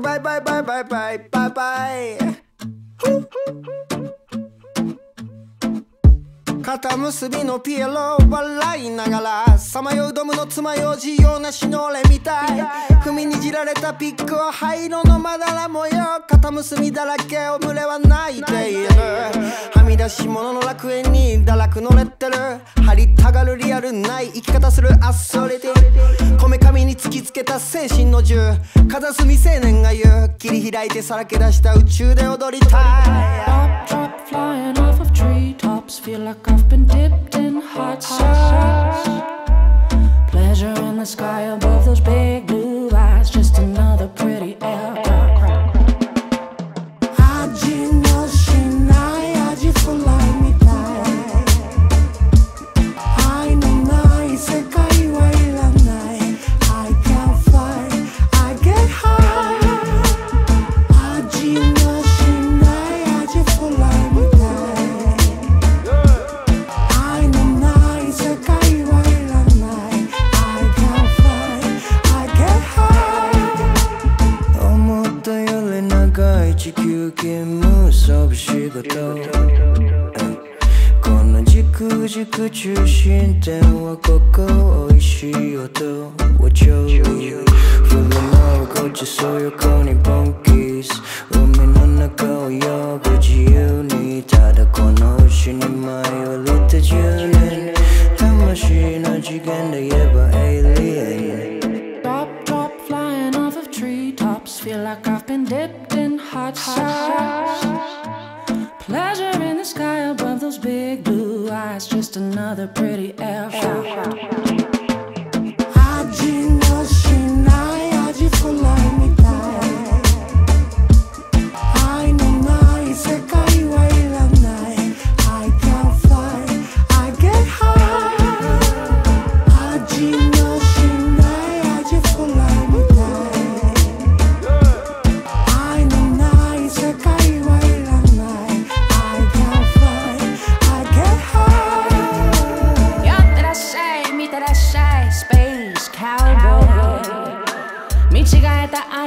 バイバイバイバイバイバイバイ肩結びのピエロ笑いながらさまようドムの爪楊枝ようなしの俺みたい。踏みにじられたピックは灰色のまだら模様。肩結びだらけを群れは泣いている。はみ出し物の楽園に堕落のレッテル張りたがるリアルない生き方するアッソリティ。こめか突きつけた精神の銃風澄青年が言う切り開いてさらけ出した宇宙で踊りたい Drop, drop, flying off of treetops. Feel like I've been dipped in hot sauce. Pleasure in the sky above 地球勤務遊ぶ仕事この軸軸中心点はここおいしい音をちょい振る舞うごちそう横にポンキース Feel like I've been dipped in hot sauce. Pleasure in the sky above those big blue eyes. Just another pretty aircraft.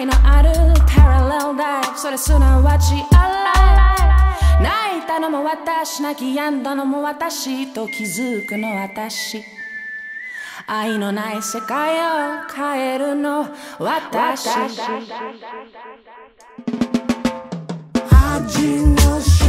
愛のあるパラレルダイブそれすなわちアライブ泣いたのも私。泣き止んだのも私と気づくの私。愛のない世界を変えるの私味のし